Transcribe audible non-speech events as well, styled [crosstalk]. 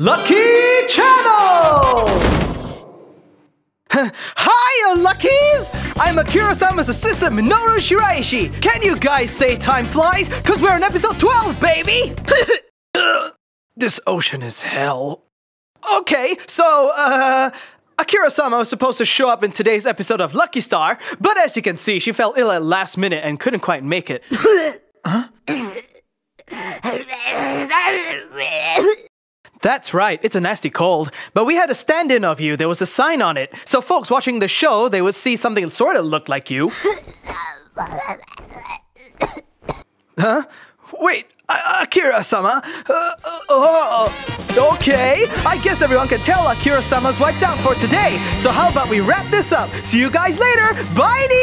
Lucky Channel! Hi, Luckies! I'm Akira-sama's assistant, Minoru Shiraishi. Can you guys say time flies? Cause we're on episode 12, baby! this ocean is hell. Okay, so, uh... Akira-sama was supposed to show up in today's episode of Lucky Star, but as you can see, she fell ill at last minute and couldn't quite make it. huh? That's right, it's a nasty cold. But we had a stand in of you, there was a sign on it. So, folks watching the show, they would see something that sort of looked like you. [coughs] huh? Wait, Akira sama? Uh, oh, okay. I guess everyone can tell Akira sama's wiped out for today. So, how about we wrap this up? See you guys later. Bye!